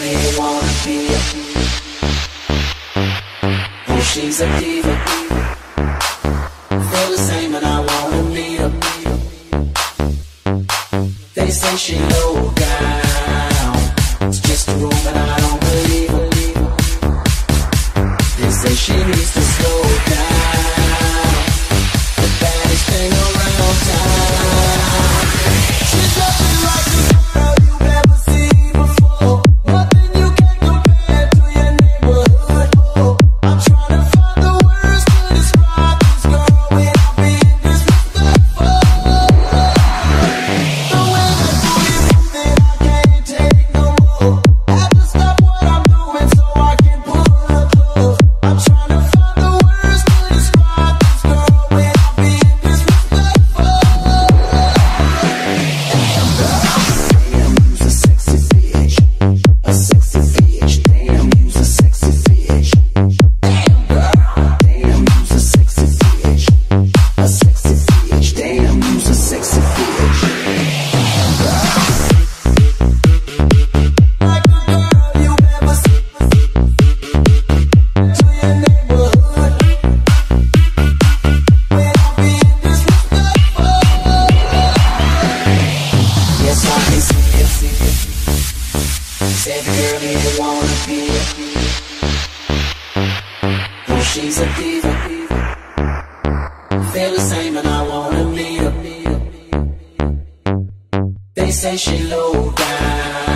really wanna be. Oh, she's a diva. Feel the same and I wanna meet her. They say she low down. It's just a rumor, and I don't believe her. They say she needs to slow Every girl wanna be. Oh, she's a the same and I wanna. They say she low down.